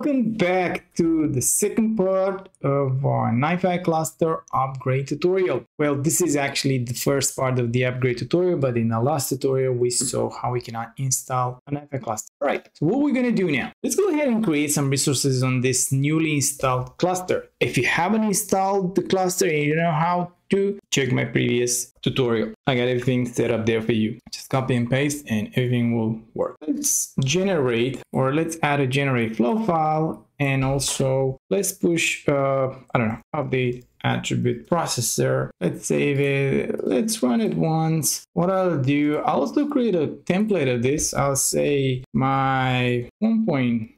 Welcome back to the second part of our NiFi cluster upgrade tutorial. Well, this is actually the first part of the upgrade tutorial, but in the last tutorial, we saw how we can install a NiFi cluster. All right, so what we're gonna do now, let's go ahead and create some resources on this newly installed cluster. If you haven't installed the cluster and you know how to check my previous tutorial. I got everything set up there for you. Just copy and paste and everything will work. Let's generate or let's add a generate flow file and also let's push, uh, I don't know, update attribute processor. Let's save it. Let's run it once. What I'll do, I'll also create a template of this. I'll say my 1.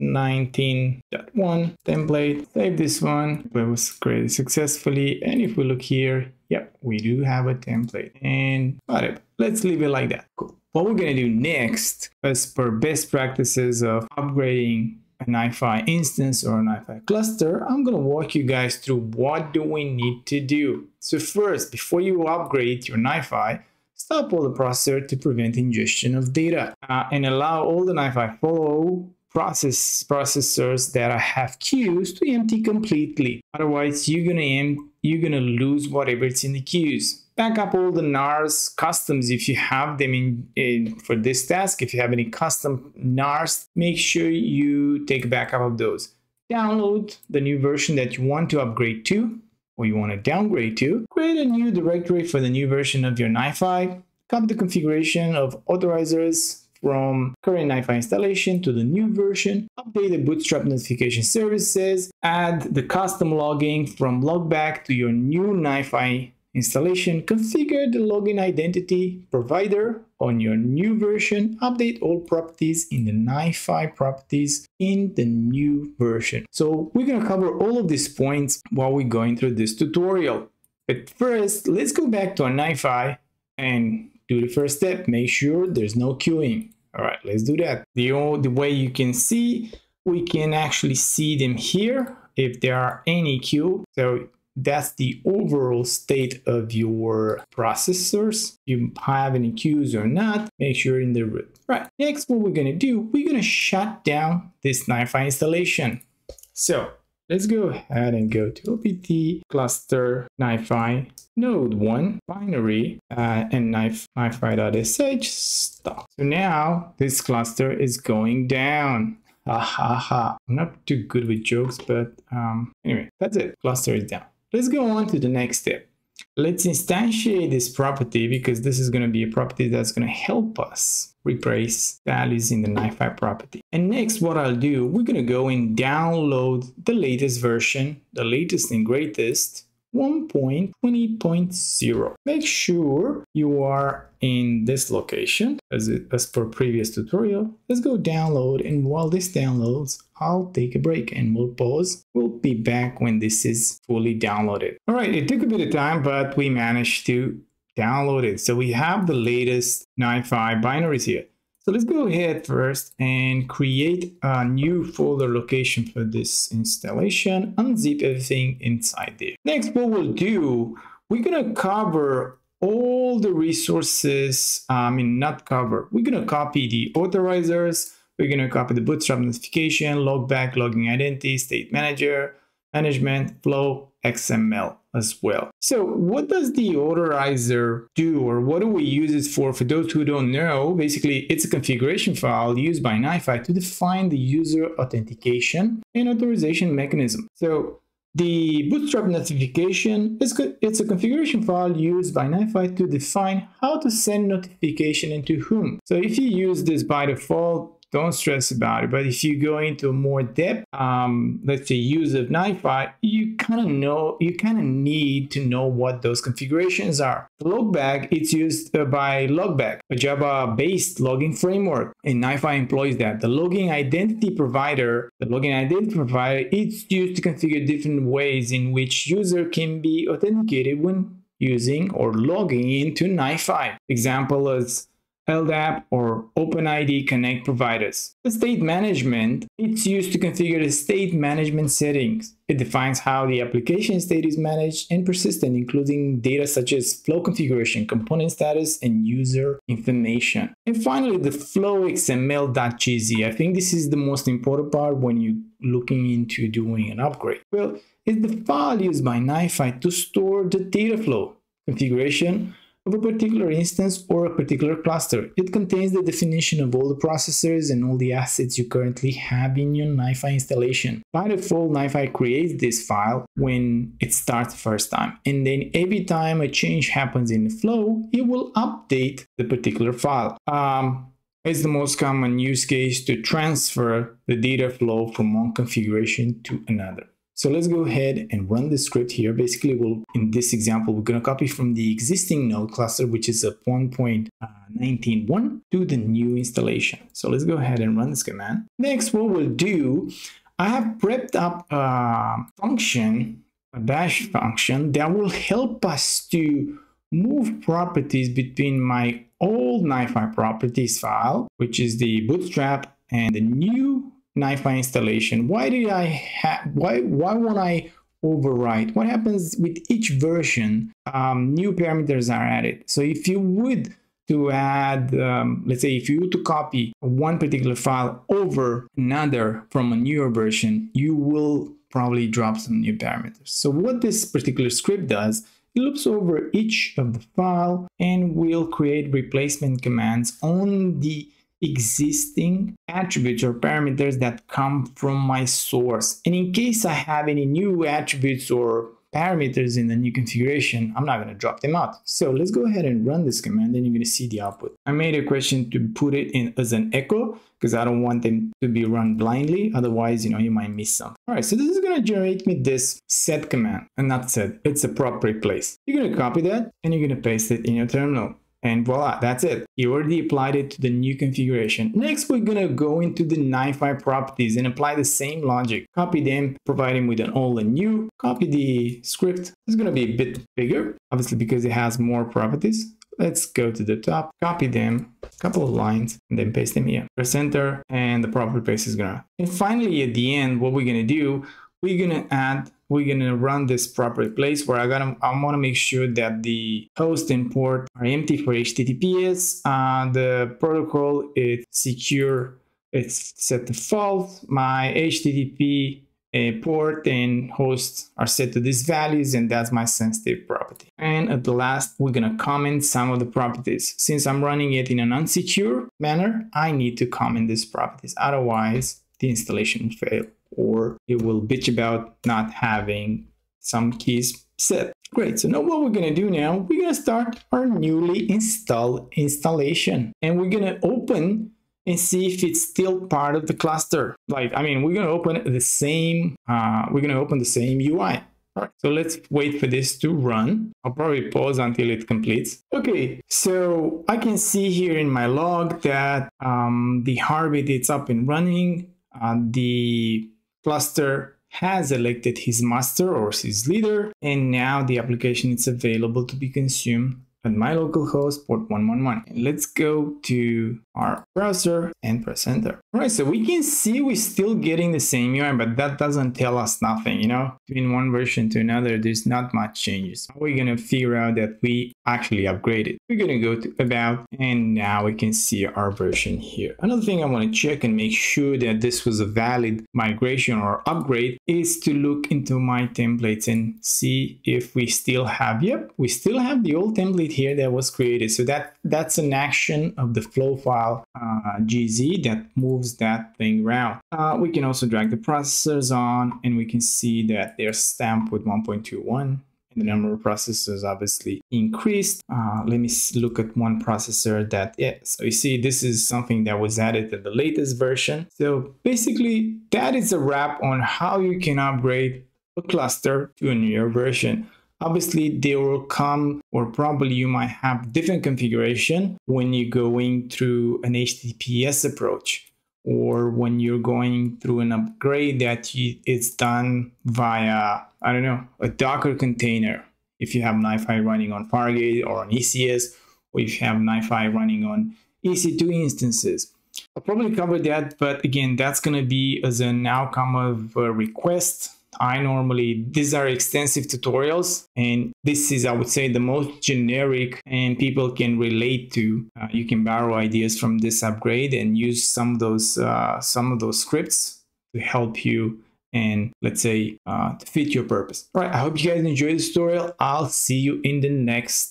19.1 template save this one. It was created successfully and if we look here yep we do have a template and whatever let's leave it like that. Cool. What we're going to do next as per best practices of upgrading a NiFi instance or a NiFi cluster, I'm going to walk you guys through what do we need to do. So first, before you upgrade your NiFi, stop all the processor to prevent ingestion of data uh, and allow all the NiFi follow process processors that I have queues to empty completely. Otherwise, you're gonna you're gonna lose whatever it's in the queues. Back up all the NARS customs if you have them in, in for this task. If you have any custom NARS, make sure you take a backup of those. Download the new version that you want to upgrade to or you want to downgrade to. Create a new directory for the new version of your NiFi. Copy the configuration of authorizers, from current NiFi installation to the new version, update the Bootstrap notification services, add the custom logging from logback to your new NiFi installation, configure the login identity provider on your new version, update all properties in the NiFi properties in the new version. So we're going to cover all of these points while we're going through this tutorial. But first, let's go back to our NiFi and do the first step, make sure there's no queuing. All right, let's do that. The, the way you can see, we can actually see them here if there are any queue. So that's the overall state of your processors. You have any queues or not, make sure in the root. Right, next what we're gonna do, we're gonna shut down this NiFi installation. So Let's go ahead and go to OPT cluster NiFi node 1 binary uh, and knife NiFi.sh stop. So now this cluster is going down. Ha ha ha. I'm not too good with jokes, but um, anyway, that's it. Cluster is down. Let's go on to the next step. Let's instantiate this property because this is going to be a property that's going to help us replace values in the NiFi property. And next, what I'll do, we're going to go and download the latest version, the latest and greatest 1.20.0. Make sure you are in this location as, it, as per previous tutorial. Let's go download and while this downloads, I'll take a break and we'll pause. We'll be back when this is fully downloaded. All right, it took a bit of time, but we managed to download it. So we have the latest NiFi binaries here. So let's go ahead first and create a new folder location for this installation, unzip everything inside there. Next, what we'll do, we're gonna cover all the resources, I mean, not cover, we're gonna copy the authorizers, we're gonna copy the bootstrap notification, logback, login identity, state manager, management, flow, XML as well. So what does the authorizer do or what do we use it for? For those who don't know, basically it's a configuration file used by NiFi to define the user authentication and authorization mechanism. So the Bootstrap notification is it's a configuration file used by NiFi to define how to send notification and to whom. So if you use this by default, don't stress about it. But if you go into more depth, um, let's say use of NiFi, you kind of know, you kind of need to know what those configurations are. Logback, it's used uh, by Logback, a Java-based logging framework, and NiFi employs that. The login identity provider, the login identity provider, it's used to configure different ways in which user can be authenticated when using or logging into NiFi. Example is LDAP or OpenID Connect providers. The state management, it's used to configure the state management settings. It defines how the application state is managed and persistent, including data such as flow configuration, component status, and user information. And finally, the flow XML.gz. I think this is the most important part when you're looking into doing an upgrade. Well, it's the file used by NiFi to store the data flow configuration of a particular instance or a particular cluster. It contains the definition of all the processors and all the assets you currently have in your NiFi installation. By default, NiFi creates this file when it starts first time. And then every time a change happens in the flow, it will update the particular file. Um, it's the most common use case to transfer the data flow from one configuration to another. So let's go ahead and run the script here. Basically, we'll in this example, we're going to copy from the existing node cluster, which is a 1.19.1 to the new installation. So let's go ahead and run this command. Next, what we'll do, I have prepped up a function, a bash function that will help us to move properties between my old NiFi properties file, which is the bootstrap and the new NiFi installation. Why did I have, why, why won't I overwrite? What happens with each version? Um, new parameters are added. So if you would to add, um, let's say if you to copy one particular file over another from a newer version, you will probably drop some new parameters. So what this particular script does, it loops over each of the file and will create replacement commands on the existing attributes or parameters that come from my source. And in case I have any new attributes or parameters in the new configuration, I'm not going to drop them out. So let's go ahead and run this command and you're going to see the output. I made a question to put it in as an echo because I don't want them to be run blindly. Otherwise, you know, you might miss some. All right, so this is going to generate me this sed command and not set. It's a proper place. You're going to copy that and you're going to paste it in your terminal. And voila, that's it. You already applied it to the new configuration. Next, we're gonna go into the NiFi properties and apply the same logic. Copy them, provide them with an old and new. Copy the script. It's gonna be a bit bigger, obviously because it has more properties. Let's go to the top, copy them, a couple of lines, and then paste them here. Press enter, and the property paste is gonna. And finally, at the end, what we're gonna do, we're gonna add we're gonna run this proper place where I gotta I want to make sure that the host and port are empty for HTTPS. Uh, the protocol is secure. It's set to false. My HTTP uh, port and host are set to these values and that's my sensitive property. And at the last, we're gonna comment some of the properties. Since I'm running it in an unsecure manner, I need to comment these properties. Otherwise, the installation will fail or it will bitch about not having some keys set. Great, so now what we're gonna do now, we're gonna start our newly installed installation and we're gonna open and see if it's still part of the cluster. Like, I mean, we're gonna open the same, uh, we're gonna open the same UI. All right, so let's wait for this to run. I'll probably pause until it completes. Okay, so I can see here in my log that um, the Heartbeat is up and running. Uh, the cluster has elected his master or his leader and now the application is available to be consumed at my local host port 111. let's go to our browser and press enter. All right, so we can see we're still getting the same UI, but that doesn't tell us nothing, you know? Between one version to another, there's not much changes. How are we gonna figure out that we actually upgraded? We're gonna go to about, and now we can see our version here. Another thing I wanna check and make sure that this was a valid migration or upgrade is to look into my templates and see if we still have, yep, we still have the old template here that was created. So that that's an action of the flow file uh, GZ that moves that thing around. Uh, we can also drag the processors on and we can see that they're stamped with 1.21 and the number of processors obviously increased. Uh, let me look at one processor that, yeah, so you see this is something that was added to the latest version. So basically that is a wrap on how you can upgrade a cluster to a newer version. Obviously, they will come, or probably you might have different configuration when you're going through an HTTPS approach, or when you're going through an upgrade that it's done via, I don't know, a Docker container. If you have NiFi running on Fargate or on ECS, or if you have NiFi running on EC2 instances. I'll probably cover that, but again, that's going to be as an outcome of a request. I normally, these are extensive tutorials, and this is, I would say, the most generic and people can relate to. Uh, you can borrow ideas from this upgrade and use some of those, uh, some of those scripts to help you and let's say uh, to fit your purpose. All right, I hope you guys enjoyed this tutorial. I'll see you in the next